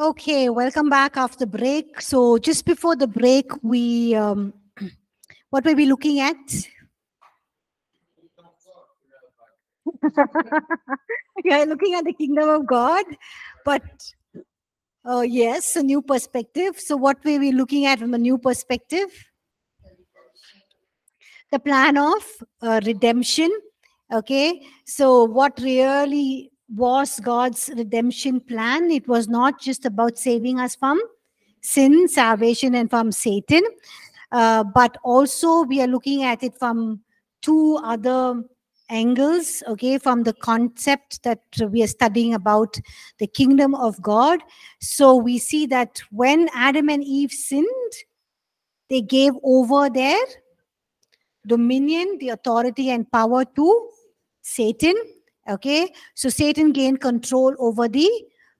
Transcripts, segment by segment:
Okay, welcome back after break. So just before the break, we um, what were we looking at? yeah, looking at the kingdom of God, but oh yes, a new perspective. So what were we looking at from a new perspective? The plan of uh, redemption. Okay, so what really was God's redemption plan. It was not just about saving us from sin, salvation, and from Satan, uh, but also we are looking at it from two other angles, okay, from the concept that we are studying about the kingdom of God. So we see that when Adam and Eve sinned, they gave over their dominion, the authority, and power to Satan Okay, so Satan gained control over the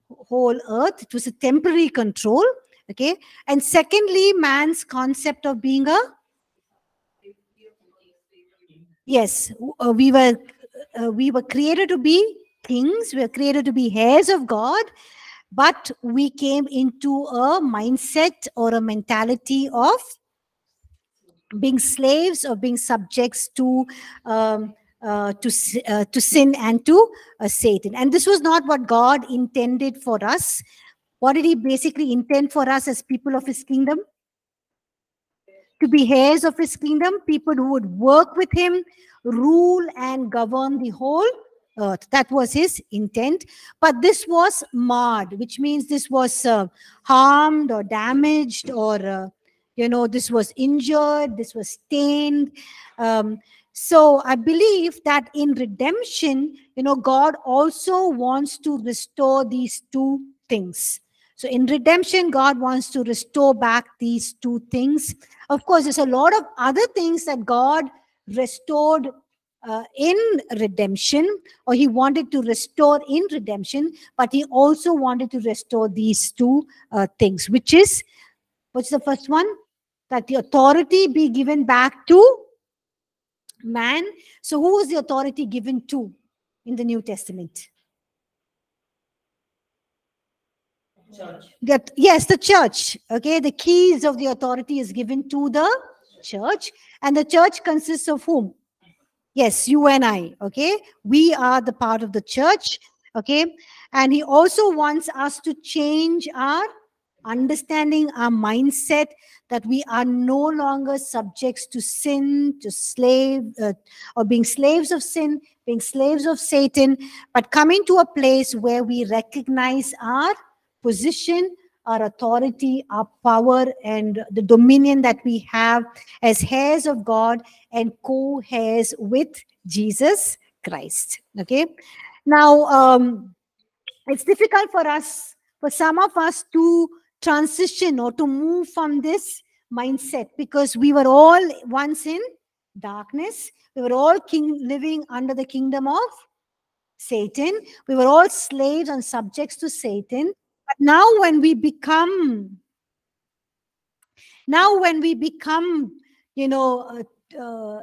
whole earth. It was a temporary control. Okay, and secondly, man's concept of being a yes, uh, we were uh, we were created to be kings. We were created to be heirs of God, but we came into a mindset or a mentality of being slaves or being subjects to um, uh, to uh, to sin and to uh, Satan. And this was not what God intended for us. What did He basically intend for us as people of His kingdom? To be heirs of His kingdom, people who would work with Him, rule and govern the whole earth. That was His intent. But this was marred, which means this was uh, harmed or damaged, or uh, you know, this was injured, this was stained. Um, so I believe that in redemption, you know, God also wants to restore these two things. So in redemption, God wants to restore back these two things. Of course, there's a lot of other things that God restored uh, in redemption, or He wanted to restore in redemption, but He also wanted to restore these two uh, things, which is what's the first one? That the authority be given back to man. So, who was the authority given to in the New Testament? Church. That, yes, the church. Okay, the keys of the authority is given to the church, and the church consists of whom? Yes, you and I. Okay, we are the part of the church. Okay, and he also wants us to change our understanding our mindset that we are no longer subjects to sin, to slave, uh, or being slaves of sin, being slaves of Satan, but coming to a place where we recognize our position, our authority, our power, and the dominion that we have as heirs of God and co heirs with Jesus Christ. Okay. Now, um, it's difficult for us, for some of us to transition or to move from this mindset because we were all once in darkness. We were all king living under the kingdom of Satan. We were all slaves and subjects to Satan. But now, when we become, now when we become, you know, uh, uh,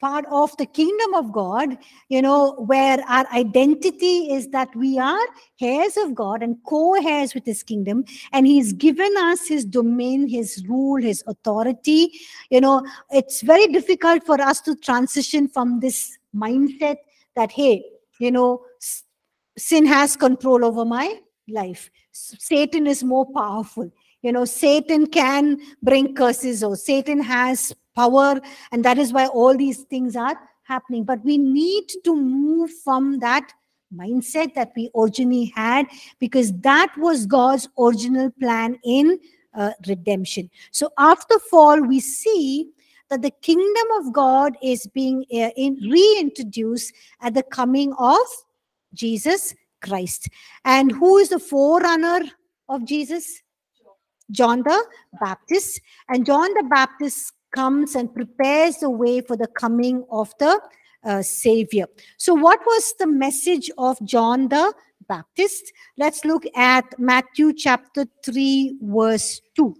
part of the kingdom of God, you know, where our identity is that we are heirs of God and co heirs with his kingdom, and he's given us his domain, his rule, his authority. You know, it's very difficult for us to transition from this mindset that, hey, you know, sin has control over my life, Satan is more powerful. You know, Satan can bring curses, or Satan has power and that is why all these things are happening. But we need to move from that mindset that we originally had because that was god's original plan in uh, redemption. So after fall we see that the kingdom of god is being uh, in, reintroduced at the coming of jesus christ. And who is the forerunner of jesus? John the Baptist. And John the Baptist comes and prepares the way for the coming of the uh, Savior. So, what was the message of John the Baptist? Let's look at Matthew chapter 3, verse 2.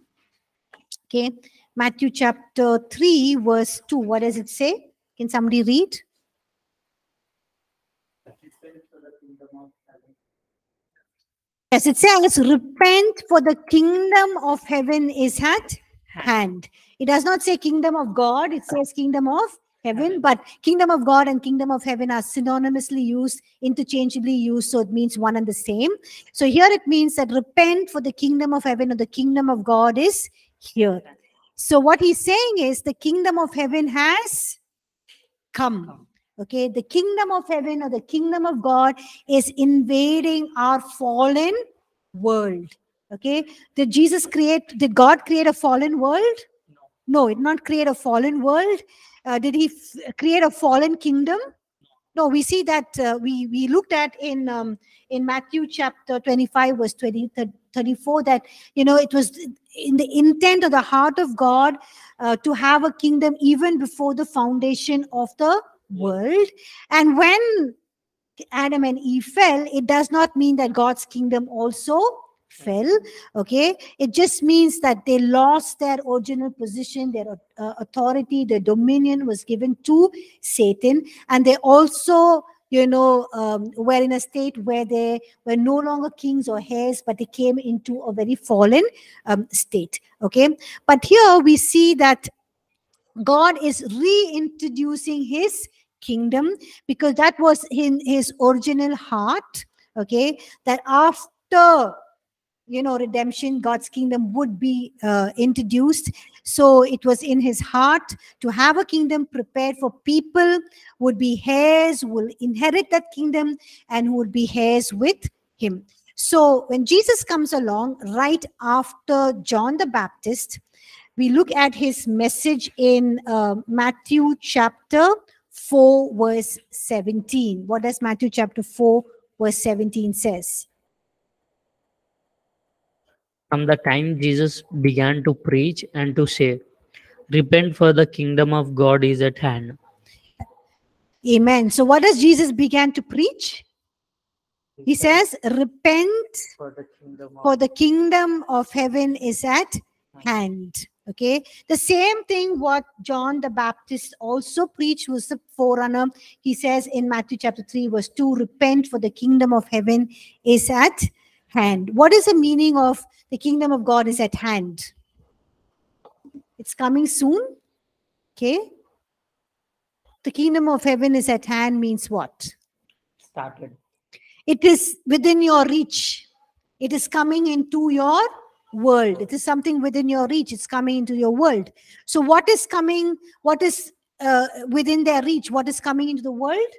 Okay, Matthew chapter 3, verse 2. What does it say? Can somebody read? Yes, it says, repent for the kingdom of heaven is at hand. It does not say kingdom of God, it says kingdom of heaven, but kingdom of God and kingdom of heaven are synonymously used, interchangeably used, so it means one and the same. So here it means that repent for the kingdom of heaven or the kingdom of God is here. So what he's saying is the kingdom of heaven has. Come. Okay, the kingdom of heaven or the kingdom of God is invading our fallen world. Okay, did Jesus create, did God create a fallen world? No, it not create a fallen world. Uh, did he create a fallen kingdom? No, we see that uh, we we looked at in um, in Matthew chapter 25 verse 20 34 that you know it was in the intent of the heart of God uh, to have a kingdom even before the foundation of the world and when Adam and Eve fell it does not mean that God's kingdom also fell okay? It just means that they lost their original position their uh, authority their dominion was given to satan and they also you know um, were in a state where they were no longer kings or heirs but they came into a very fallen um, state okay? But here we see that god is reintroducing his kingdom because that was in his original heart okay? That after you know redemption god's kingdom would be uh, introduced. So it was in his heart to have a kingdom prepared for people would be heirs will inherit that kingdom and who would be heirs with him. So when jesus comes along right after john the baptist we look at his message in uh, matthew chapter 4 verse 17 what does matthew chapter 4 verse 17 says From the time Jesus began to preach and to say, Repent for the kingdom of God is at hand. Amen. So, what does Jesus began to preach? He says, Repent, For the kingdom for the kingdom of heaven is at hand. Okay. The same thing what John the Baptist also preached was the forerunner. He says in Matthew chapter 3, verse 2, Repent, for the kingdom of heaven is at hand. What is the meaning of the kingdom of God is at hand? It's coming soon. Okay. The kingdom of heaven is at hand means what? started. It is within your reach. It is coming into your world. It is something within your reach. It's coming into your world. So, what is coming? What is uh, within their reach? What is coming into the world?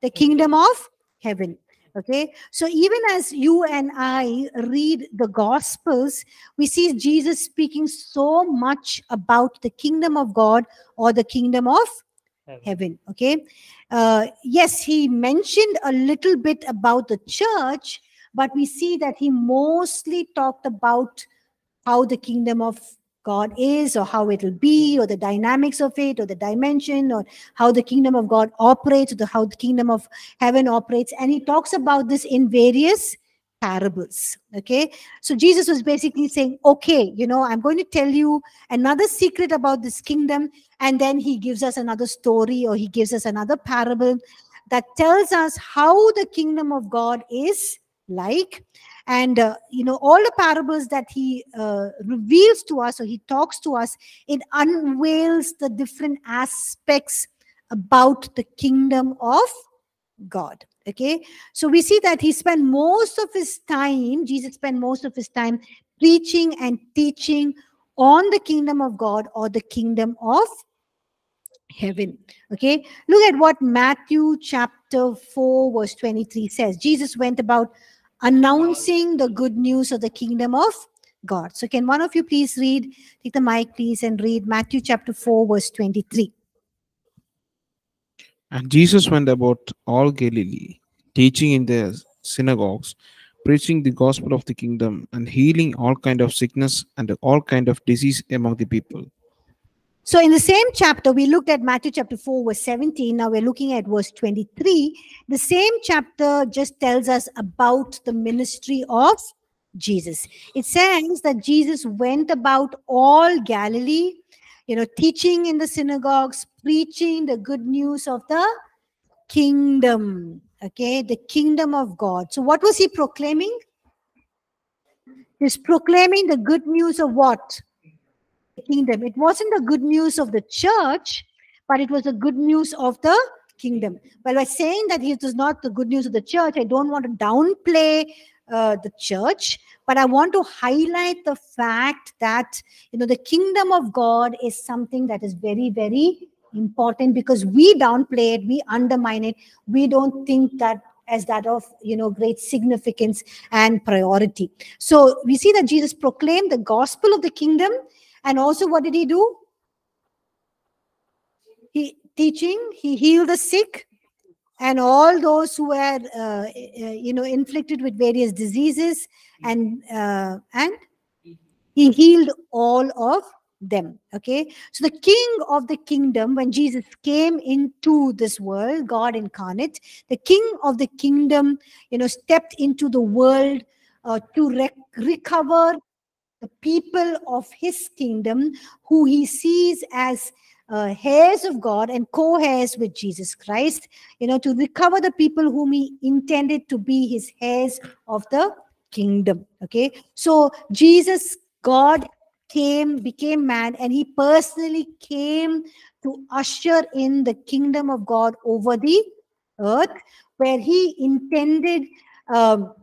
The kingdom of heaven. Okay. So, even as you and I read the Gospels, we see Jesus speaking so much about the kingdom of God or the kingdom of heaven. okay? Uh, yes he mentioned a little bit about the church but we see that he mostly talked about how the kingdom of god is or how it will be or the dynamics of it or the dimension or how the kingdom of god operates or the, how the kingdom of heaven operates. And he talks about this in various parables okay? So jesus was basically saying okay you know i'm going to tell you another secret about this kingdom and then he gives us another story or he gives us another parable that tells us how the kingdom of god is like and uh, you know all the parables that he uh, reveals to us or he talks to us it unveils the different aspects about the kingdom of god okay? So we see that he spent most of his time jesus spent most of his time preaching and teaching on the kingdom of god or the kingdom of heaven okay? Look at what matthew chapter 4 verse 23 says. Jesus went about announcing the good news of the kingdom of god so can one of you please read take the mic please and read matthew chapter 4 verse 23 And Jesus went about all Galilee, teaching in their synagogues, preaching the gospel of the kingdom, and healing all kind of sickness and all kind of disease among the people. So, in the same chapter, we looked at Matthew chapter 4, verse 17. Now we're looking at verse 23. The same chapter just tells us about the ministry of Jesus. It says that Jesus went about all Galilee, you know, teaching in the synagogues, preaching the good news of the kingdom. Okay, the kingdom of God. So, what was he proclaiming? He's proclaiming the good news of what? Kingdom. It wasn't the good news of the church, but it was the good news of the kingdom. Well, by saying that it was not the good news of the church, I don't want to downplay uh, the church, but I want to highlight the fact that you know the kingdom of God is something that is very, very important because we downplay it, we undermine it, we don't think that as that of you know great significance and priority. So we see that Jesus proclaimed the gospel of the kingdom, and also what did he do? He teaching, he healed the sick, and all those who were uh, uh, you know inflicted with various diseases and uh, and he healed all of them okay so the king of the kingdom when jesus came into this world god incarnate the king of the kingdom you know stepped into the world uh, to rec- recover the people of his kingdom who he sees as uh, heirs of God and co heirs with Jesus Christ, you know, to recover the people whom he intended to be his heirs of the kingdom. Okay, so Jesus, God came, became man, and he personally came to usher in the kingdom of God over the earth, where he intended um,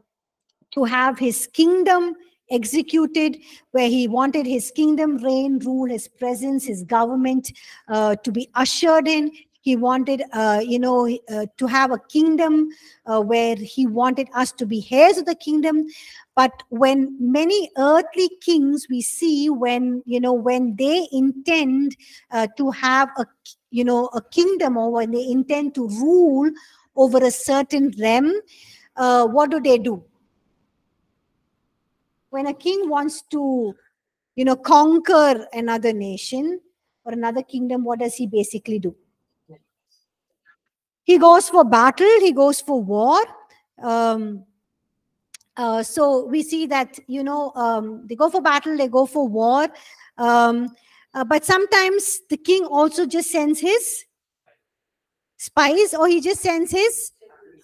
to have his kingdom executed, where he wanted his kingdom reign, rule, his presence, his government uh, to be ushered in. He wanted, uh, you know, uh, to have a kingdom uh, where he wanted us to be heirs of the kingdom. But when many earthly kings we see, when you know, when they intend uh, to have a, you know, a kingdom, or when they intend to rule over a certain realm, uh, what do they do? When a king wants to you know conquer another nation or another kingdom what does he basically do? He goes for battle he goes for war. Um, uh, so we see that you know um, they go for battle they go for war. Um, uh, but sometimes the king also just sends his spies or he just sends his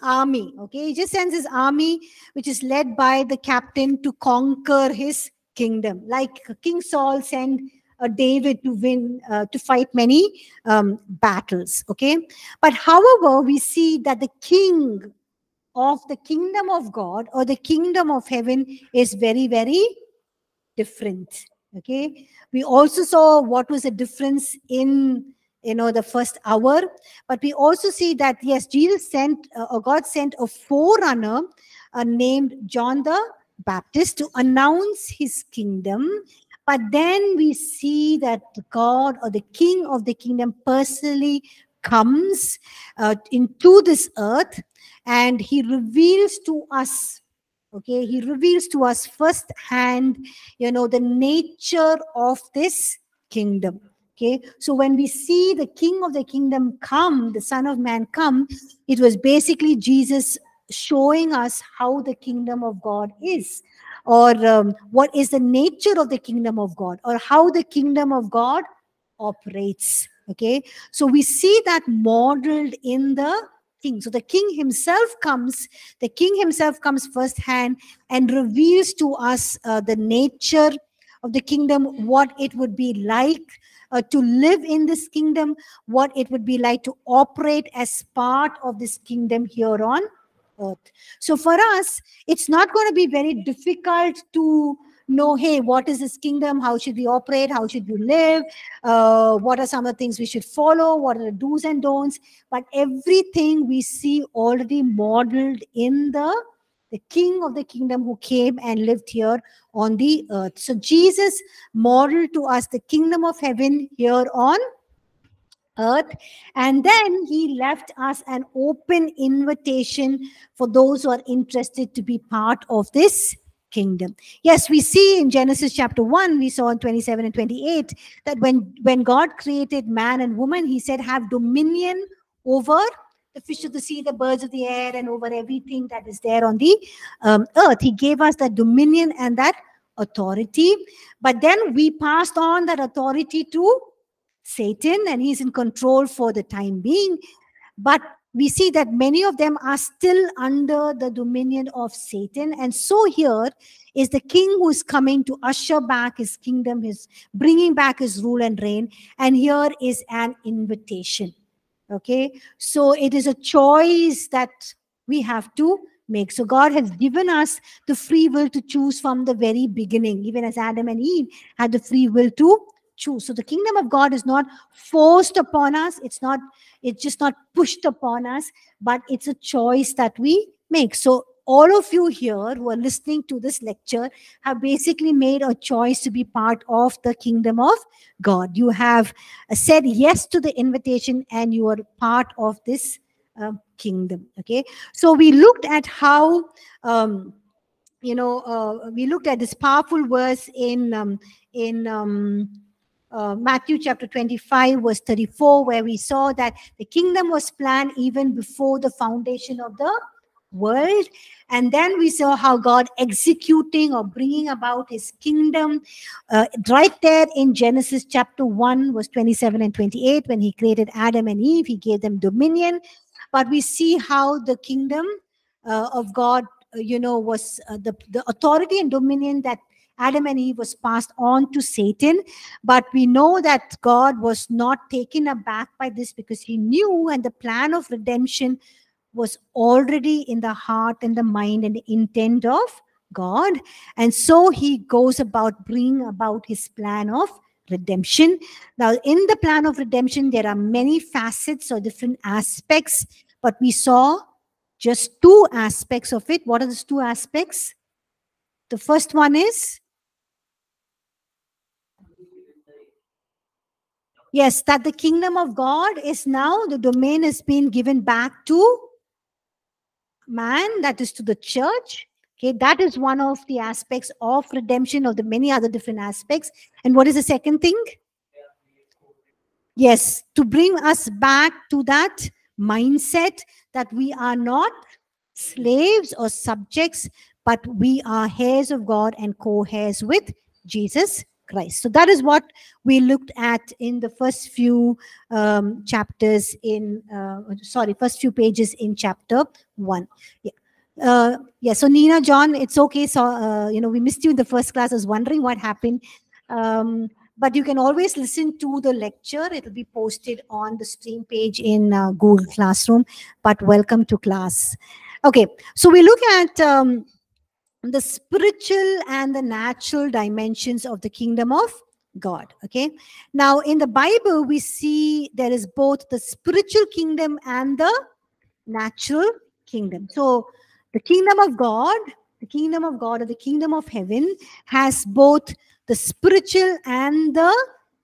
army. Okay, he just sends his army, which is led by the captain to conquer his kingdom. Like King Saul sent uh, David to win, uh, to fight many um, battles. Okay, but however, we see that the king of the kingdom of God or the kingdom of heaven is very, very different. Okay, we also saw what was the difference in you know the first hour. But we also see that yes jesus sent uh, or god sent a forerunner uh, named john the baptist to announce his kingdom. But then we see that god or the king of the kingdom personally comes uh, into this earth and he reveals to us okay he reveals to us firsthand you know the nature of this kingdom Okay, so when we see the king of the kingdom come, the son of man come, it was basically Jesus showing us how the kingdom of God is, or um, what is the nature of the kingdom of God, or how the kingdom of God operates. Okay, so we see that modeled in the king. So the king himself comes, the king himself comes firsthand and reveals to us uh, the nature of the kingdom, what it would be like uh, to live in this kingdom, what it would be like to operate as part of this kingdom here on earth. So for us, it's not going to be very difficult to know hey what is this kingdom? How should we operate? How should we live? Uh, what are some of the things we should follow? What are the do's and don'ts? But everything we see already modeled in the the king of the kingdom who came and lived here on the earth. So Jesus modeled to us the kingdom of heaven here on earth. And then he left us an open invitation for those who are interested to be part of this kingdom. Yes, we see in Genesis chapter 1, we saw in 27 and 28 that when, when God created man and woman, he said, have dominion over the fish of the sea, the birds of the air, and over everything that is there on the um, earth. He gave us that dominion and that authority. But then we passed on that authority to Satan, and he's in control for the time being. But we see that many of them are still under the dominion of Satan. And so, here is the king who is coming to usher back his kingdom, his bringing back his rule and reign. And here is an invitation. Okay, so it is a choice that we have to make. So God has given us the free will to choose from the very beginning, even as Adam and Eve had the free will to choose. So the kingdom of God is not forced upon us. It's not, it's just not pushed upon us, but it's a choice that we make. So all of you here who are listening to this lecture have basically made a choice to be part of the kingdom of God. You have uh, said yes to the invitation and you are part of this uh, kingdom. Okay. So we looked at how, um, you know, uh, we looked at this powerful verse in, um, in, um, uh, Matthew chapter 25, verse 34, where we saw that the kingdom was planned even before the foundation of the world. And then we saw how God executing or bringing about his kingdom uh, right there in Genesis chapter 1, verse 27 and 28, when he created Adam and Eve, he gave them dominion. But we see how the kingdom uh, of God, uh, you know, was uh, the, the authority and dominion that Adam and Eve was passed on to Satan. But we know that God was not taken aback by this because he knew and the plan of redemption was already in the heart and the mind and the intent of God. And so he goes about bringing about his plan of redemption. Now, in the plan of redemption, there are many facets or different aspects, but we saw just two aspects of it. What are those two aspects? The first one is Yes, that the kingdom of God is now, the domain has been given back to man, that is to the church. Okay, that is one of the aspects of redemption of the many other different aspects. And what is the second thing? Yes, to bring us back to that mindset that we are not slaves or subjects, but we are heirs of God and co heirs with Jesus Christ. So that is what we looked at in the first few um, chapters in, uh, sorry, first few pages in chapter one. Yeah. Uh, yeah, so Nina, John, it's okay. So, uh, you know, we missed you in the first class. I was wondering what happened. Um, but you can always listen to the lecture. It will be posted on the stream page in uh, Google Classroom. But welcome to class. Okay, so we look at um, the spiritual and the natural dimensions of the kingdom of God. Okay. Now, in the Bible, we see there is both the spiritual kingdom and the natural kingdom. So, the kingdom of God, the kingdom of God or the kingdom of heaven has both the spiritual and the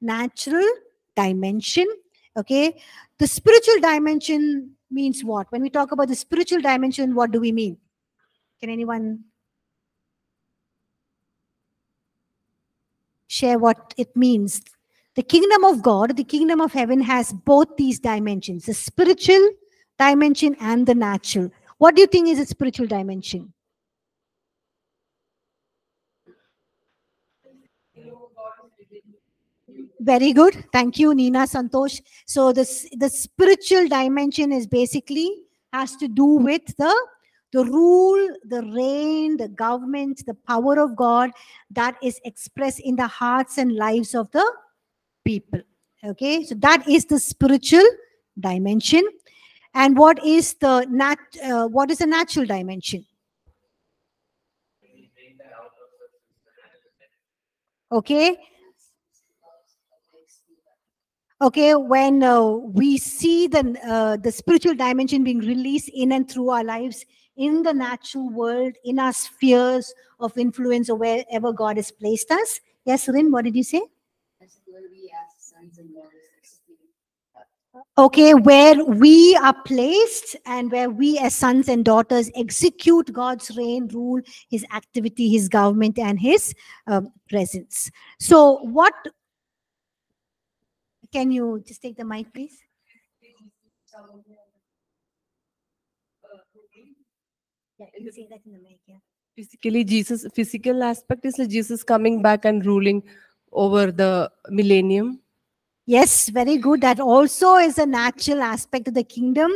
natural dimension. Okay. The spiritual dimension means what? When we talk about the spiritual dimension, what do we mean? Can anyone share what it means. The kingdom of God, the kingdom of heaven has both these dimensions the spiritual dimension and the natural. What do you think is a spiritual dimension? Very good. Thank you, Nina Santosh. So this the spiritual dimension is basically has to do with the the rule, the reign, the government, the power of God that is expressed in the hearts and lives of the people. Okay, so that is the spiritual dimension. And what is the nat? Uh, what is the natural dimension? Okay. Okay, when uh, we see the uh, the spiritual dimension being released in and through our lives, in the natural world, in our spheres of influence or wherever God has placed us. Yes, Rin, what did you say? Okay, where we are placed and where we as sons and daughters execute God's reign, rule, his activity, his government, and his um, presence. So, what can you just take the mic, please? Yeah, you say that in the mic, yeah. Physically, Jesus, physical aspect is like Jesus coming back and ruling over the millennium. Yes, very good. That also is a natural aspect of the kingdom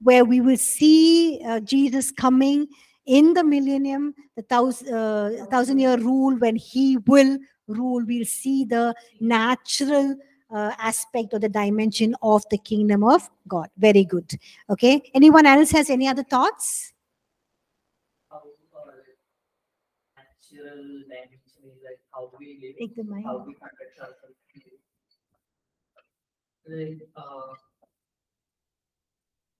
where we will see uh, Jesus coming in the millennium, the thousand, uh, thousand year rule, when he will rule, we'll see the natural uh, aspect or the dimension of the kingdom of God. Very good. Okay. Anyone else has any other thoughts? How, uh, natural dimension is like how we live, Take the mic. how we conduct ourselves. Like, uh,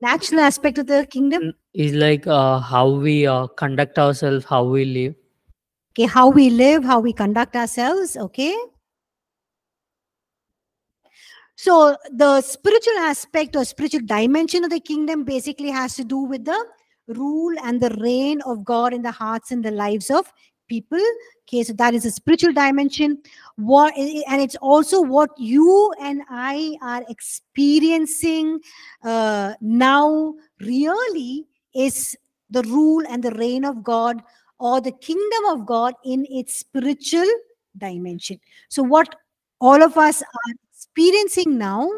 Natural aspect of the kingdom. is like uh, how we uh, conduct ourselves, how we live. Okay. How we live, how we conduct ourselves. Okay. So the spiritual aspect or spiritual dimension of the kingdom basically has to do with the rule and the reign of God in the hearts and the lives of people. Okay, so that is a spiritual dimension. What and it's also what you and I are experiencing uh, now. Really, is the rule and the reign of God or the kingdom of God in its spiritual dimension. So, what all of us are experiencing now.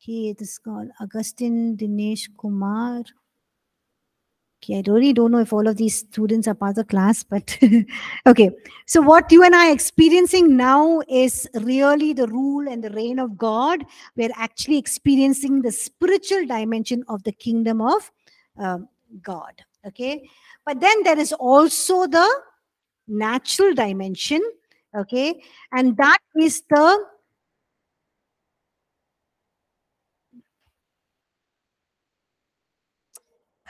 Okay, this is called Augustine Dinesh Kumar. Okay, I really don't know if all of these students are part of the class, but okay. So, what you and I are experiencing now is really the rule and the reign of God. We're actually experiencing the spiritual dimension of the kingdom of um, God. Okay, but then there is also the natural dimension. Okay, and that is the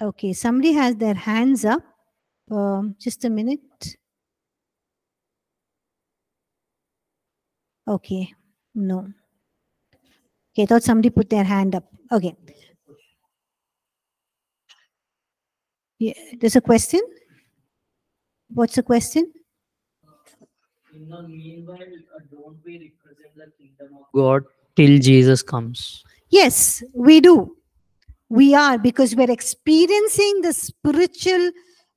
Okay, somebody has their hands up. Um, just a minute. Okay, no. Okay, I thought somebody put their hand up. Okay. Yeah, there's a question. What's the question? In the meanwhile, uh, don't we represent the kingdom of God till Jesus comes? Yes, we do. We are because we're experiencing the spiritual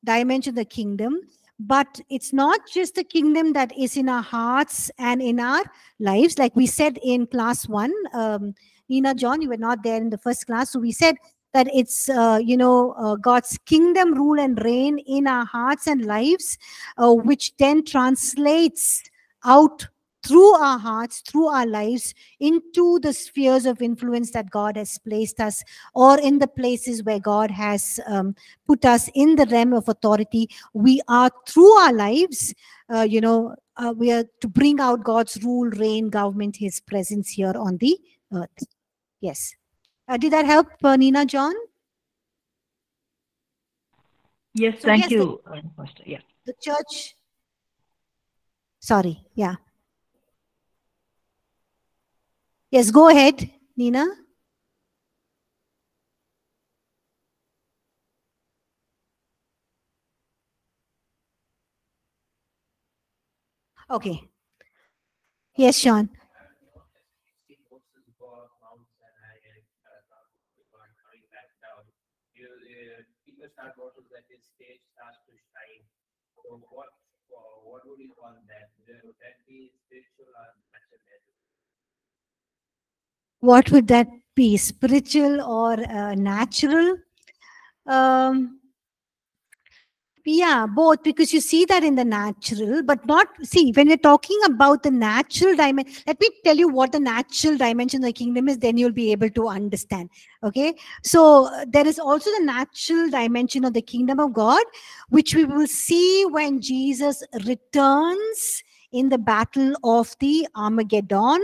dimension of the kingdom, but it's not just the kingdom that is in our hearts and in our lives. Like we said in class one, um, Nina John, you were not there in the first class. So we said that it's, uh, you know, uh, God's kingdom rule and reign in our hearts and lives, uh, which then translates out through our hearts, through our lives, into the spheres of influence that God has placed us, or in the places where God has um, put us in the realm of authority. We are through our lives, uh, you know, uh, we are to bring out God's rule, reign, government, His presence here on the earth. Yes. Uh, did that help, uh, Nina John? Yes, So thank yes, you, uh, Pastor. Yeah. The church. Sorry. Yeah. Yes, go ahead, Nina. Okay. Yes, Sean. what, uh, what would you call that? Would that be spiritual or natural? What would that be? Spiritual or uh, natural? Um, yeah, both, because you see that in the natural, but not see when you're talking about the natural dimension. Let me tell you what the natural dimension of the kingdom is, then you'll be able to understand. Okay, so uh, there is also the natural dimension of the kingdom of God, which we will see when Jesus returns in the battle of the Armageddon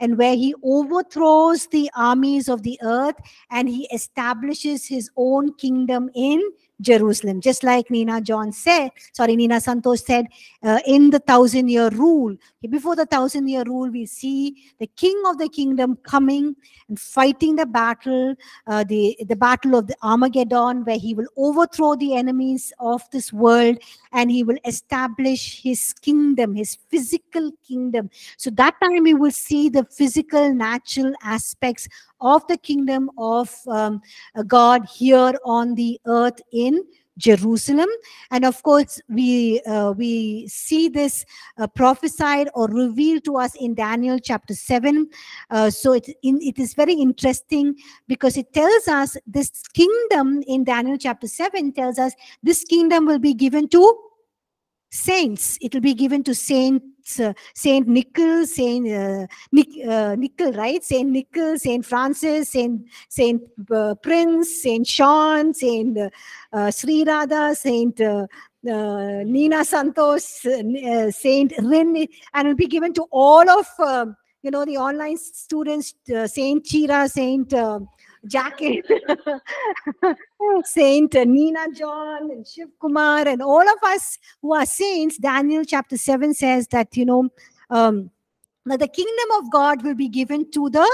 and where he overthrows the armies of the earth and he establishes his own kingdom in Jerusalem. Just like Nina John said, sorry, Nina Santosh said, uh, in the thousand year rule. Before the thousand year rule, we see the king of the kingdom coming and fighting the battle, uh, the, the battle of the Armageddon, where he will overthrow the enemies of this world and he will establish his kingdom, his physical kingdom. So that time we will see the physical, natural aspects of the kingdom of um, uh, God here on the earth in Jerusalem. And of course, we uh, we see this uh, prophesied or revealed to us in Daniel chapter seven. Uh, so it in, it is very interesting because it tells us this kingdom in Daniel chapter seven tells us this kingdom will be given to saints. It will be given to saints, uh, Saint Nicholas, Saint uh, Nic, uh, right? Saint Nicholas, Saint Francis, Saint Saint uh, Prince, Saint Sean, Saint uh, uh, Sri Radha, Saint uh, uh, Nina Santosh, Saint Rin, and will be given to all of you know the online students, Saint Chira, Saint. Jacket, Saint Nina John and Shiv Kumar, and all of us who are saints, Daniel chapter 7 says that, you know, um, that the kingdom of God will be given to the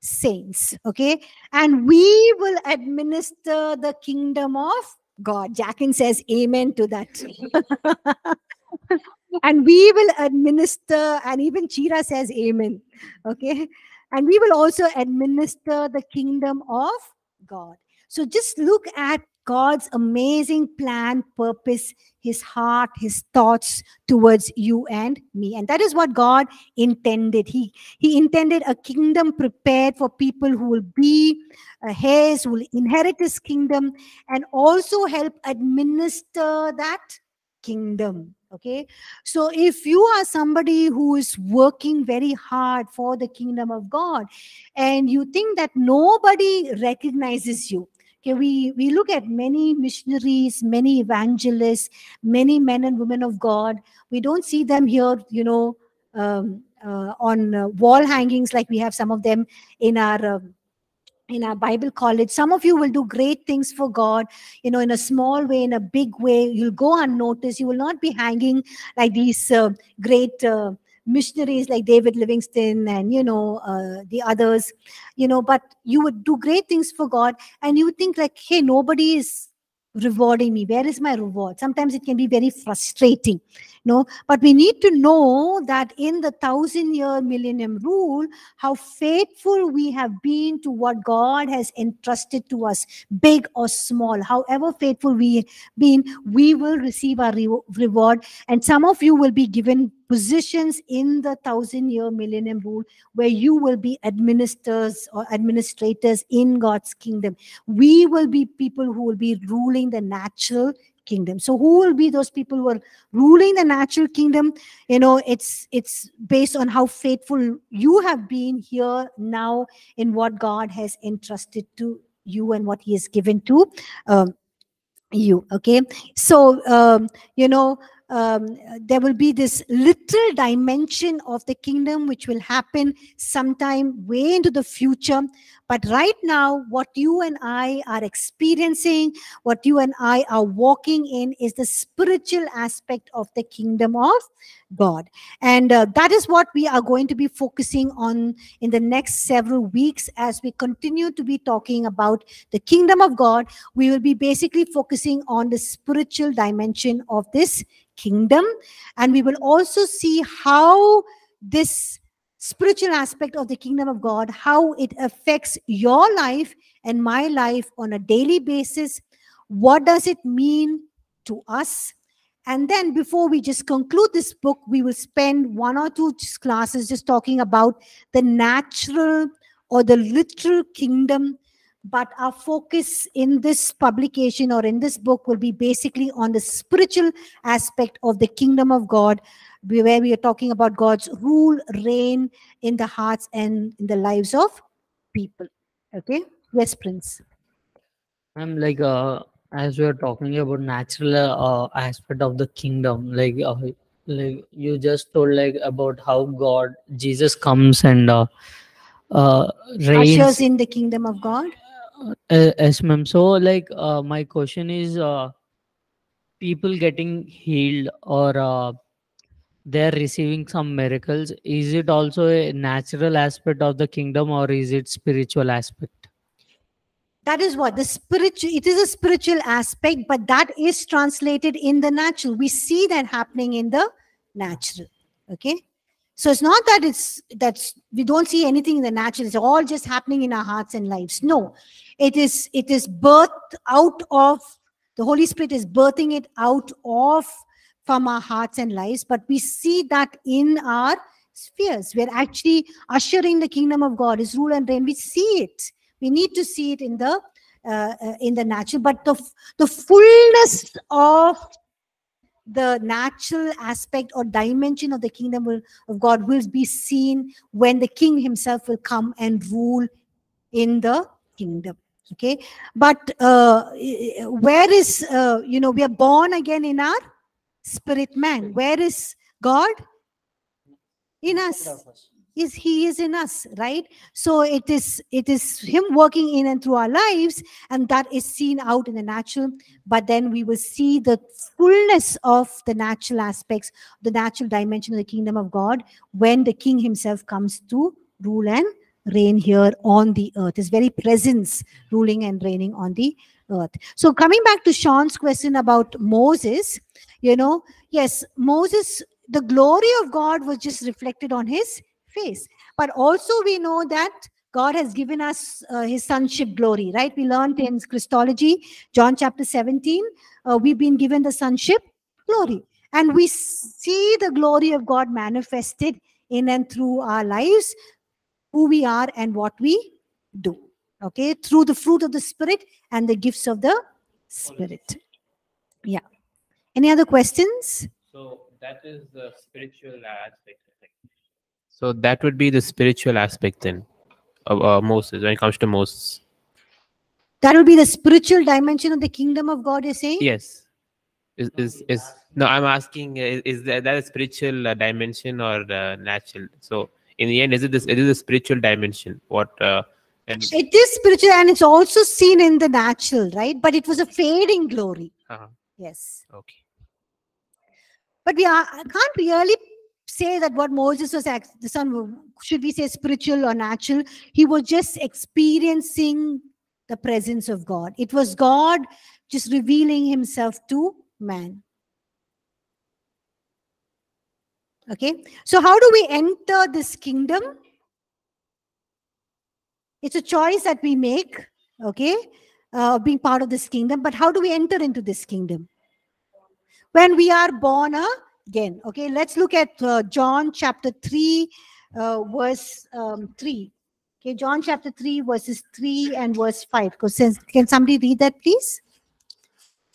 saints, okay? And we will administer the kingdom of God. Jackin says amen to that. and we will administer, and even Chira says amen, okay? And we will also administer the kingdom of God. So just look at God's amazing plan, purpose, his heart, his thoughts towards you and me. And that is what God intended. He, he intended a kingdom prepared for people who will be uh, his, who will inherit his kingdom, and also help administer that kingdom. Okay. So if you are somebody who is working very hard for the kingdom of God and you think that nobody recognizes you, Okay, we, we look at many missionaries, many evangelists, many men and women of God. We don't see them here, you know, um, uh, on uh, wall hangings like we have some of them in our um, in our Bible college. Some of you will do great things for God, you know, in a small way, in a big way. You'll go unnoticed. You will not be hanging like these uh, great uh, missionaries like David Livingstone and, you know, uh, the others, you know, but you would do great things for God and you would think like, hey, nobody is rewarding me. Where is my reward? Sometimes it can be very frustrating no but we need to know that in the thousand year millennium rule how faithful we have been to what god has entrusted to us big or small. However faithful we've been we will receive our re- reward. And some of you will be given positions in the thousand year millennium rule where you will be administrators or administrators in god's kingdom. We will be people who will be ruling the natural kingdom. So who will be those people who are ruling the natural kingdom? You know it's it's based on how faithful you have been here now in what god has entrusted to you and what he has given to um, you okay? So um, you know um, there will be this little dimension of the kingdom which will happen sometime way into the future. But right now, what you and I are experiencing, what you and I are walking in, is the spiritual aspect of the kingdom of God. And uh, that is what we are going to be focusing on in the next several weeks as we continue to be talking about the kingdom of God. We will be basically focusing on the spiritual dimension of this kingdom. And we will also see how this spiritual aspect of the kingdom of God, how it affects your life and my life on a daily basis. What does it mean to us? And then, before we just conclude this book, we will spend one or two classes just talking about the natural or the literal kingdom but our focus in this publication or in this book will be basically on the spiritual aspect of the kingdom of God, where we are talking about God's rule, reign in the hearts and in the lives of people. Okay? Yes, Prince. I'm like uh, as we are talking about natural uh, aspect of the kingdom, like uh, like you just told like about how God Jesus comes and uh, uh, reigns. Ushers in the kingdom of God. Uh, yes, ma'am. So, like, uh, my question is, uh, people getting healed or uh, they're receiving some miracles. Is it also a natural aspect of the kingdom, or is it spiritual aspect? that is what the spiritual it is a spiritual aspect but that is translated in the natural we see that happening in the natural okay so it's not that it's that's we don't see anything in the natural it's all just happening in our hearts and lives no it is it is birthed out of the Holy Spirit is birthing it out of from our hearts and lives, but we see that in our spheres. We're actually ushering the kingdom of God, His rule and reign. We see it. We need to see it in the uh, uh, in the natural, but the the fullness of the natural aspect or dimension of the kingdom will, of God will be seen when the King Himself will come and rule in the kingdom. Okay, but uh, where is uh, you know we are born again in our spirit man. Where is God? In us is he is in us right? So it is it is him working in and through our lives and that is seen out in the natural. But then we will see the fullness of the natural aspects the natural dimension of the kingdom of god when the king himself comes to rule and reign here on the earth. His very presence ruling and reigning on the earth. So coming back to sean's question about moses you know yes moses the glory of god was just reflected on his face. But also, we know that God has given us uh, his sonship glory, right? We learned in Christology, John chapter 17, uh, we've been given the sonship glory. And we see the glory of God manifested in and through our lives, who we are and what we do. Okay, through the fruit of the Spirit and the gifts of the Spirit. Yeah. Any other questions? So that is the spiritual aspect. So that would be the spiritual aspect then of uh, Moses when it comes to Moses. That would be the spiritual dimension of the kingdom of God, you're saying? Yes. Is is is no? I'm asking. uh, Is, is that, that a spiritual uh, dimension or uh, natural? So in the end, is it this? It is a spiritual dimension. What? Uh, and It is spiritual and it's also seen in the natural, right? But it was a fading glory. uh Yes. okay. But we are, I can't really say that what Moses was, the son, should we say spiritual or natural? He was just experiencing the presence of God. It was God just revealing himself to man. Okay. So, how do we enter this kingdom? It's a choice that we make, okay, uh, being part of this kingdom. But how do we enter into this kingdom? When we are born again. Okay, let's look at uh, John chapter 3, uh, verse um, 3. Okay, John chapter 3, verses 3 and verse 5. Because Can somebody read that, please?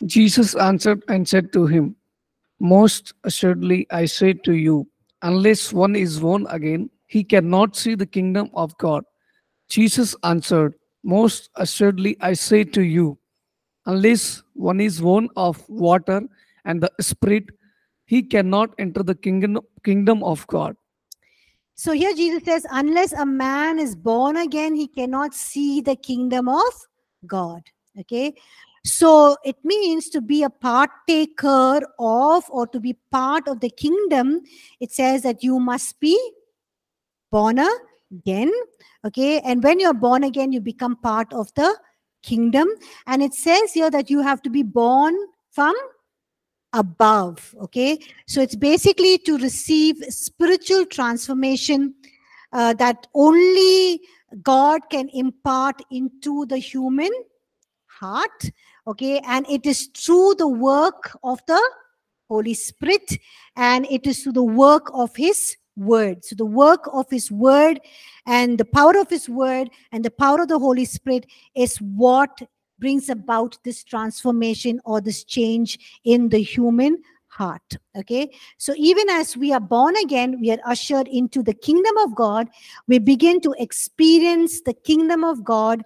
Jesus answered and said to him, Most assuredly I say to you, unless one is born again, he cannot see the kingdom of God. Jesus answered, Most assuredly I say to you, unless one is born of water and the Spirit, he cannot enter the kingdom, kingdom of God. So here Jesus says, unless a man is born again, he cannot see the kingdom of God. Okay. So it means to be a partaker of or to be part of the kingdom, it says that you must be born again. Okay. And when you're born again, you become part of the kingdom. And it says here that you have to be born from above. Okay. So it's basically to receive spiritual transformation uh, that only God can impart into the human heart. Okay. And it is through the work of the Holy Spirit and it is through the work of His word. So the work of His word and the power of His word and the power of the Holy Spirit is what brings about this transformation or this change in the human heart. Okay. So even as we are born again, we are ushered into the kingdom of God. We begin to experience the kingdom of God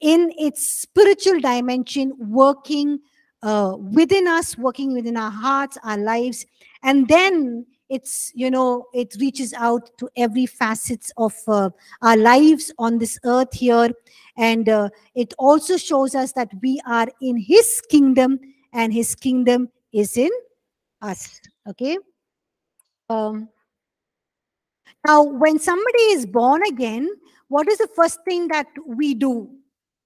in its spiritual dimension, working uh, within us, working within our hearts, our lives. And then it's, you know, it reaches out to every facets of uh, our lives on this earth here. And uh, it also shows us that we are in his kingdom and his kingdom is in us. Okay. Um, now, when somebody is born again, what is the first thing that we do?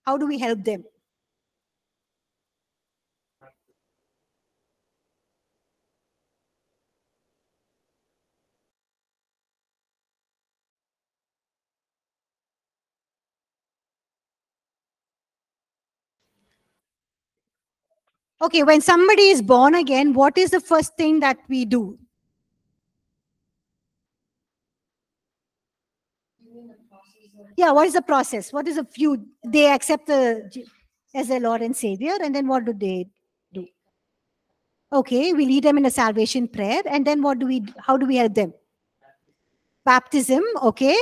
How do we help them? Okay, when somebody is born again, what is the first thing that we do? Yeah, what is the process? What is the few? They accept the as their Lord and Savior, and then what do they do? Okay, we lead them in a salvation prayer, and then what do we? How do we help them? Baptism, okay.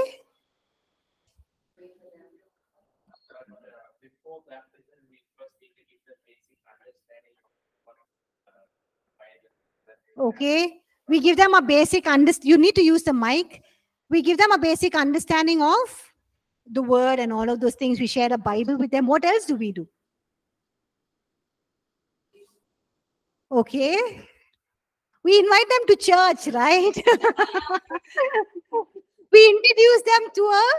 Okay. We give them a basic underst. You need to use the mic. We give them a basic understanding of the word and all of those things. We share a Bible with them. What else do we do? Okay. We invite them to church, right? we introduce them to a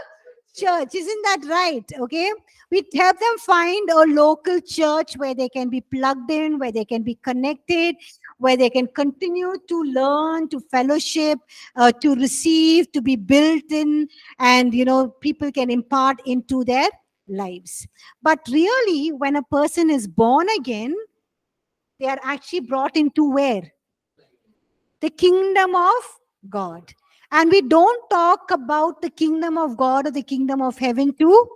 church. Isn't that right? Okay. We help them find a local church where they can be plugged in, where they can be connected, where they can continue to learn, to fellowship, uh, to receive, to be built in, and you know, people can impart into their lives. But really, when a person is born again, they are actually brought into where? The kingdom of God. And we don't talk about the kingdom of God or the kingdom of heaven to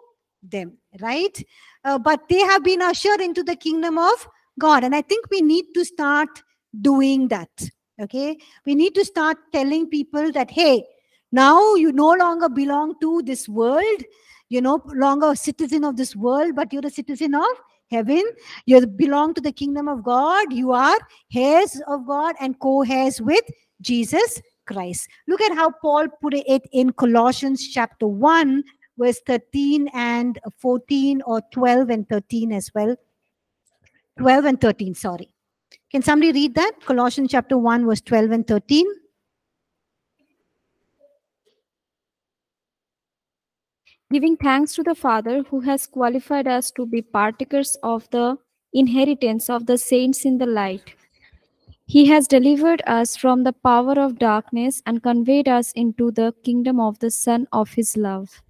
them, right? Uh, but they have been ushered into the kingdom of God. And I think we need to start doing that. Okay. We need to start telling people that, hey, now you no longer belong to this world. You're no longer a citizen of this world, but you're a citizen of heaven. You belong to the kingdom of God. You are heirs of God and co heirs with Jesus Christ. Look at how Paul put it in Colossians chapter 1, verse 13 and 14, or 12 and 13 as well. 12 and 13, sorry. Can somebody read that? Colossians chapter 1, verse 12 and 13. giving thanks to the Father who has qualified us to be partakers of the inheritance of the saints in the light. He has delivered us from the power of darkness and conveyed us into the kingdom of the Son of His love.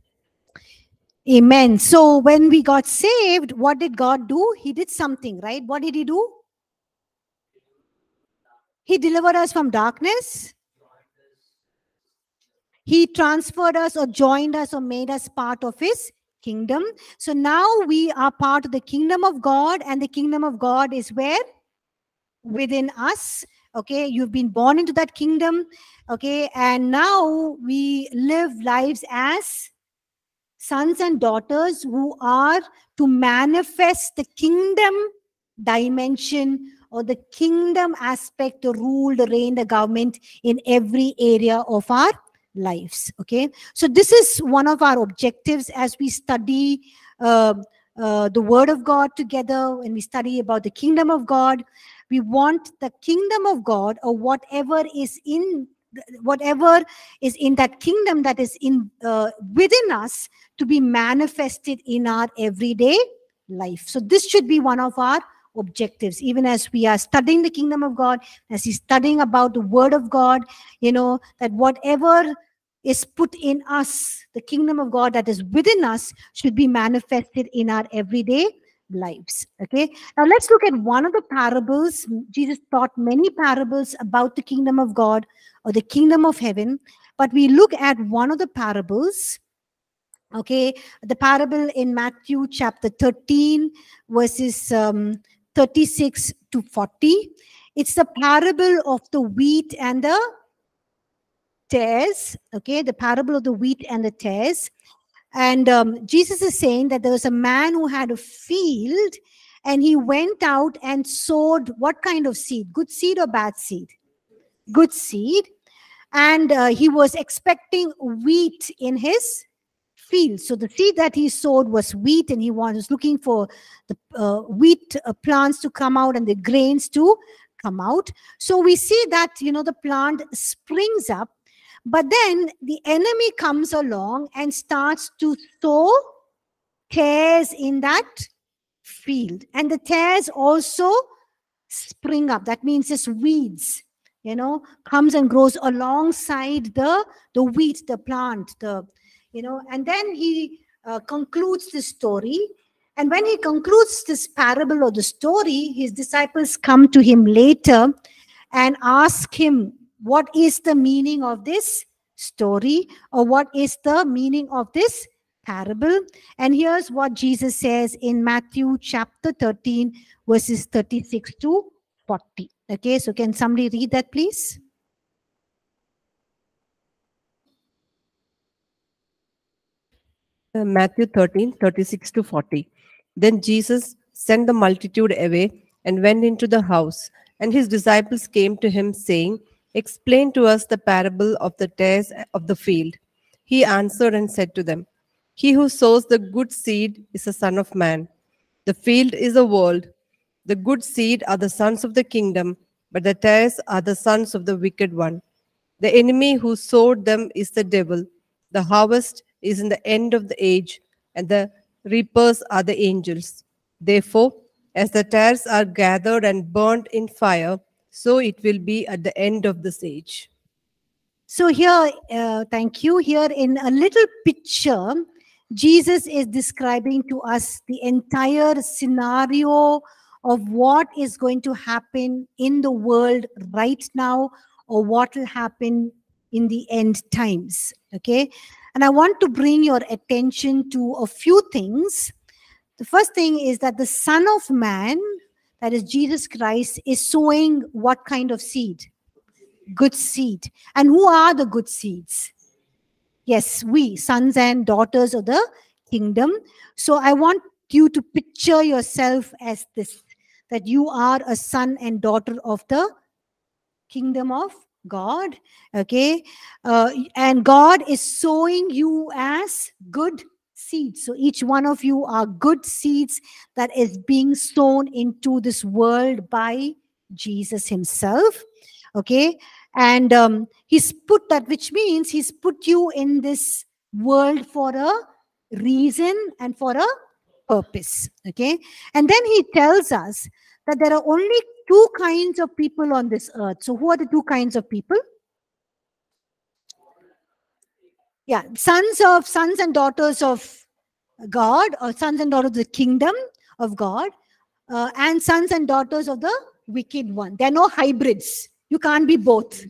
Amen. So when we got saved, what did God do? He did something, right? What did He do? He delivered us from darkness. He transferred us or joined us or made us part of His kingdom. So now we are part of the kingdom of God, and the kingdom of God is where? Within us. Okay, you've been born into that kingdom. Okay, and now we live lives as sons and daughters who are to manifest the kingdom dimension or the kingdom aspect, the rule, the reign, the government in every area of our lives. Okay, so this is one of our objectives as we study uh, uh, the Word of God together and we study about the kingdom of God. We want the kingdom of God or whatever is in whatever is in that kingdom that is in uh, within us to be manifested in our everyday life so this should be one of our objectives. Even as we are studying the kingdom of god as he's studying about the word of god you know that whatever is put in us the kingdom of god that is within us should be manifested in our everyday lives okay? Now let's look at one of the parables. Jesus taught many parables about the kingdom of god or the kingdom of heaven but we look at one of the parables okay? The parable in matthew chapter 13 verses um, 36 to 40 it's the parable of the wheat and the tares okay? The parable of the wheat and the tares. And um, jesus is saying that there was a man who had a field and he went out and sowed what kind of seed? Good seed or bad seed? Good seed. And uh, he was expecting wheat in his field so the seed that he sowed was wheat and he was looking for the uh, wheat uh, plants to come out and the grains to come out so we see that you know the plant springs up but then the enemy comes along and starts to sow tares in that field. And the tares also spring up. That means just weeds, you know, comes and grows alongside the, the wheat, the plant, the, you know, and then he uh, concludes the story And when he concludes this parable or the story, his disciples come to him later and ask him, What is the meaning of this story? Or what is the meaning of this parable? And here's what Jesus says in Matthew chapter 13, verses 36 to 40. Okay, so can somebody read that, please? Uh, Matthew 13, 36 to 40. Then Jesus sent the multitude away and went into the house. And his disciples came to him, saying, Explain to us the parable of the tares of the field. He answered and said to them, He who sows the good seed is the Son of Man. The field is the world. The good seed are the sons of the kingdom, but the tares are the sons of the wicked one. The enemy who sowed them is the devil. The harvest is in the end of the age, and the reapers are the angels. Therefore, as the tares are gathered and burnt in fire, so it will be at the end of this age. So, here, uh, thank you. Here in a little picture, Jesus is describing to us the entire scenario of what is going to happen in the world right now or what will happen in the end times. Okay. And I want to bring your attention to a few things. The first thing is that the Son of Man, that is Jesus Christ, is sowing what kind of seed? Good seed. And who are the good seeds? Yes, we, sons and daughters of the kingdom. So I want you to picture yourself as this that you are a son and daughter of the kingdom of God. Okay. Uh, and God is sowing you as good seeds. So each one of you are good seeds that is being sown into this world by Jesus Himself. Okay. And um, He's put that, which means He's put you in this world for a reason and for a purpose. Okay. And then He tells us that there are only two kinds of people on this earth. So, who are the two kinds of people? Yeah, sons of sons and daughters of God, or sons and daughters of the kingdom of God, uh, and sons and daughters of the wicked one. There are no hybrids. You can't be both,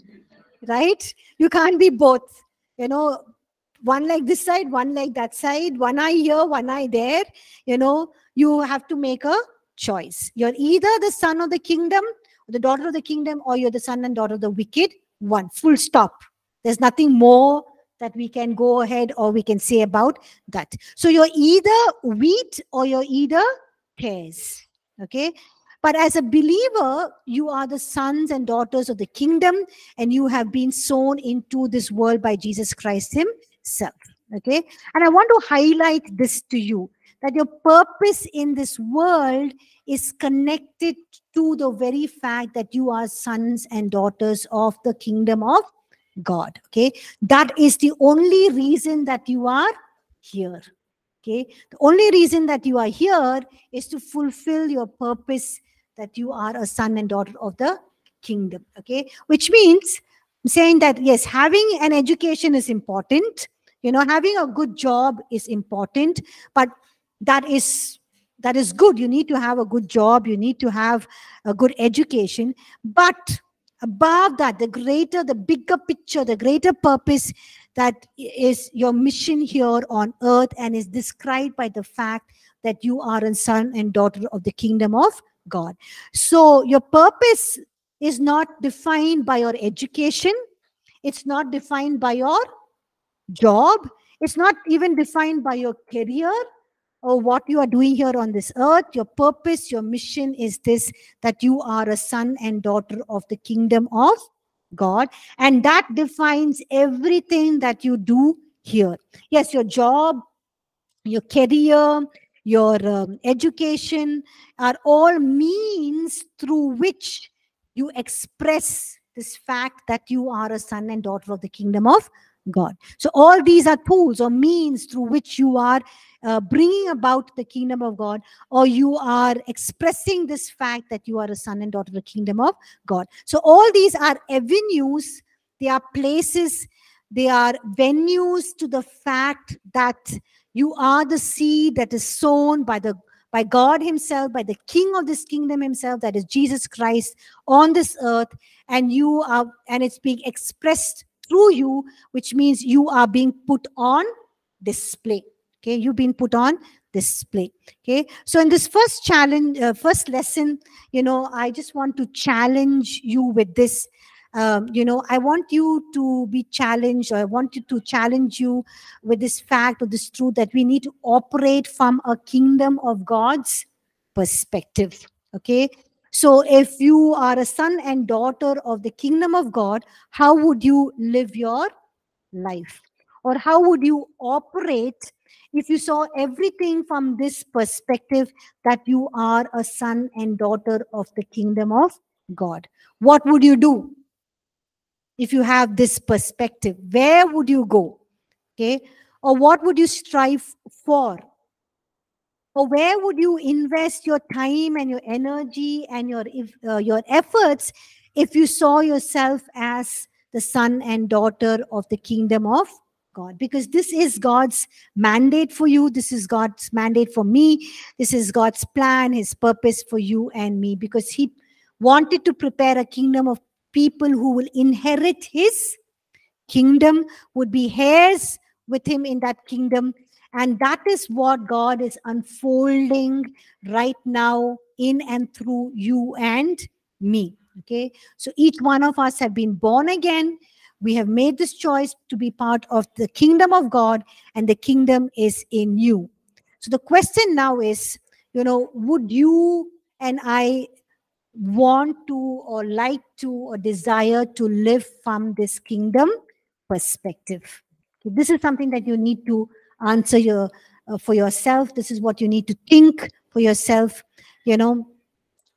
right? You can't be both. You know, one like this side, one like that side, one eye here, one eye there. You know, you have to make a choice. You're either the son of the kingdom, the daughter of the kingdom, or you're the son and daughter of the wicked one. Full stop. There's nothing more that we can go ahead or we can say about that. So you're either wheat or you're either tares. Okay. But as a believer, you are the sons and daughters of the kingdom, and you have been sown into this world by Jesus Christ Himself. Okay. And I want to highlight this to you that your purpose in this world is connected to the very fact that you are sons and daughters of the kingdom of God. Okay. That is the only reason that you are here. Okay. The only reason that you are here is to fulfill your purpose that you are a son and daughter of the kingdom. Okay. Which means saying that, yes, having an education is important. You know, having a good job is important, but that is that is good. You need to have a good job. You need to have a good education. But above that the greater the bigger picture the greater purpose that is your mission here on earth and is described by the fact that you are a son and daughter of the kingdom of god. So your purpose is not defined by your education. It's not defined by your job. It's not even defined by your career or what you are doing here on this earth. Your purpose, your mission is this that you are a son and daughter of the kingdom of God. And that defines everything that you do here. Yes, your job, your career, your um, education are all means through which you express this fact that you are a son and daughter of the kingdom of God. So, all these are tools or means through which you are uh, bringing about the kingdom of God, or you are expressing this fact that you are a son and daughter of the kingdom of God. So, all these are avenues, they are places, they are venues to the fact that you are the seed that is sown by the by God Himself, by the King of this kingdom Himself, that is Jesus Christ, on this earth, and you are, and it's being expressed through you, which means you are being put on display. Okay, you've been put on display. Okay, so in this first challenge, uh, first lesson, you know, I just want to challenge you with this. Um, you know, I want you to be challenged, or I want you to challenge you with this fact or this truth that we need to operate from a kingdom of God's perspective. Okay, so if you are a son and daughter of the kingdom of God, how would you live your life? Or how would you operate if you saw everything from this perspective that you are a son and daughter of the kingdom of God? What would you do if you have this perspective? Where would you go? Okay. Or what would you strive for? Or where would you invest your time and your energy and your if, uh, your efforts if you saw yourself as the son and daughter of the kingdom of God? Because this is God's mandate for you. This is God's mandate for me. This is God's plan, His purpose for you and me. Because He wanted to prepare a kingdom of people who will inherit His kingdom, would be heirs with Him in that kingdom and that is what God is unfolding right now in and through you and me. Okay. So each one of us have been born again. We have made this choice to be part of the kingdom of God, and the kingdom is in you. So the question now is, you know, would you and I want to or like to or desire to live from this kingdom perspective? Okay, this is something that you need to answer your uh, for yourself. This is what you need to think for yourself you know.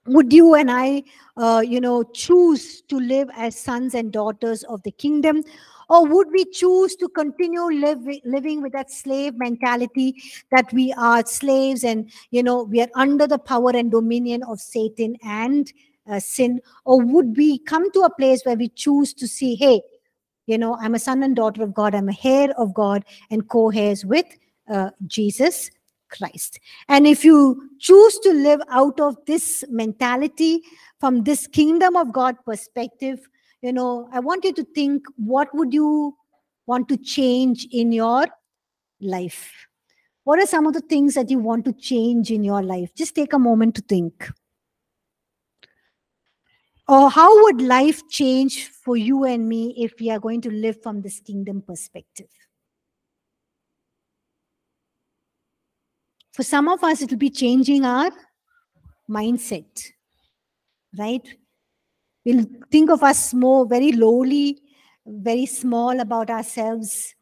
Would you and i uh, you know choose to live as sons and daughters of the kingdom? Or would we choose to continue live, living with that slave mentality that we are slaves and you know we are under the power and dominion of satan and uh, sin? Or would we come to a place where we choose to see hey you know i'm a son and daughter of god. I'm a heir of god and co-heirs with uh, jesus christ. And if you choose to live out of this mentality from this kingdom of god perspective you know i want you to think what would you want to change in your life? What are some of the things that you want to change in your life? Just take a moment to think or how would life change for you and me if we are going to live from this kingdom perspective? For some of us, it will be changing our mindset, right? We'll think of us more very lowly, very small about ourselves.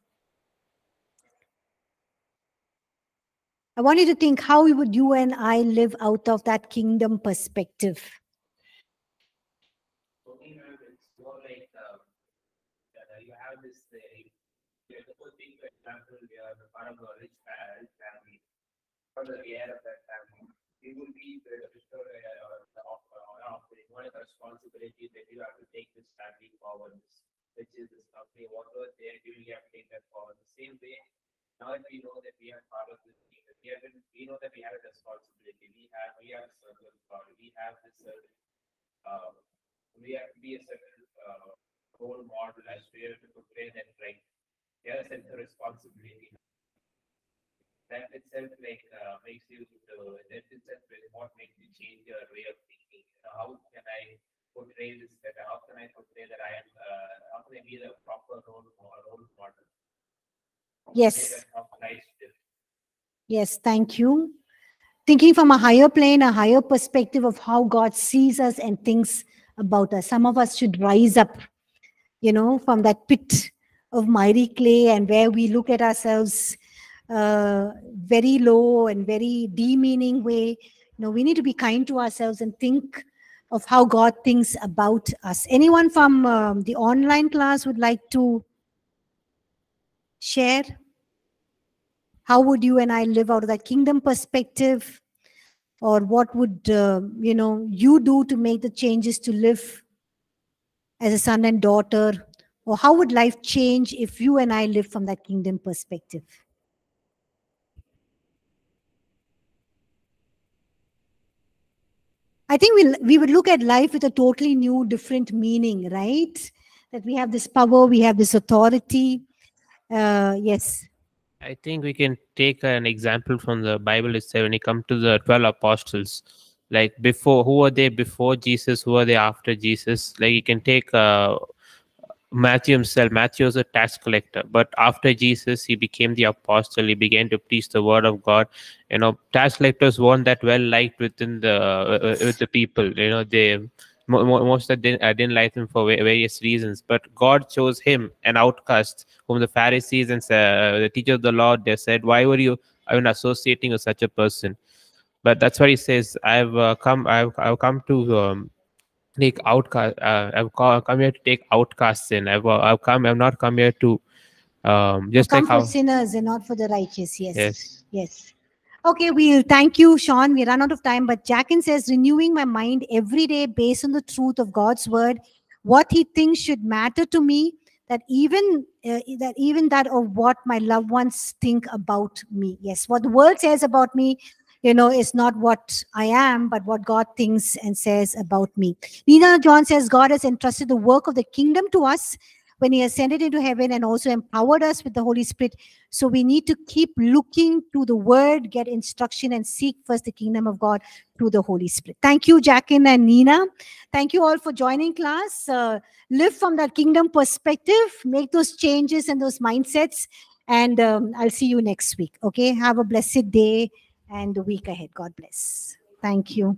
I want you to think how would you and I live out of that kingdom perspective? example, we are part of a rich family, for the heir of that family, we will be the restorer or the offering. The responsibilities that you have to take this family forward, which is this company, whatever they are doing, you have to take that forward. The same way, now that we know that we are part of this team, we, have been, we know that we have a responsibility. We have we have a certain God. We have this certain uh, we have to be a certain uh, role model as we have to portray that right yeah, sense of responsibility. That itself like uh, makes you uh, that itself is what makes you change your way of thinking. You know, how can I portray this better? How can I portray that I am? Uh, how can I be the proper role role model? Yes. Yes, thank you. Thinking from a higher plane, a higher perspective of how God sees us and thinks about us. Some of us should rise up, you know, from that pit of mighty clay and where we look at ourselves very low and very demeaning way. You know, we need to be kind to ourselves and think of how God thinks about us. Anyone from um, the online class would like to share? How would you and I live out of that kingdom perspective? Or what would uh, you know you do to make the changes to live as a son and daughter or how would life change if you and I live from that kingdom perspective? I think we we would look at life with a totally new, different meaning, right? That we have this power, we have this authority. Uh, yes. I think we can take an example from the Bible itself when you come to the 12 apostles. Like before, who were they before Jesus? Who are they after Jesus? Like you can take uh, Matthew himself. Matthew was a tax collector, but after Jesus, he became the apostle. He began to preach the word of God. You know, tax collectors weren't that well liked within the uh, with the people. You know, they mo- mo- most of them uh, didn't like him for various reasons. But God chose him, an outcast, whom the Pharisees and uh, the teachers of the law they said, "Why were you even associating with such a person?" But that's what he says. I've uh, come. I've, I've come to um, take outcast. Uh, I've co- come here to take outcasts in. I've uh, I've come. I've not come here to um, just Come like how. for sinners and not for the righteous. Yes. Yes. Yes. Okay, we'll thank you, Sean. We run out of time, but Jackin says, renewing my mind every day based on the truth of God's word, what he thinks should matter to me, that even uh, that even that of what my loved ones think about me. Yes, what the world says about me, you know, is not what I am, but what God thinks and says about me. Nina John says, God has entrusted the work of the kingdom to us when he ascended into heaven and also empowered us with the Holy Spirit. So we need to keep looking to the word, get instruction, and seek first the kingdom of God through the Holy Spirit. Thank you, Jackin and Nina. Thank you all for joining class. Uh, live from that kingdom perspective, make those changes and those mindsets. And um, I'll see you next week. Okay. Have a blessed day and the week ahead. God bless. Thank you.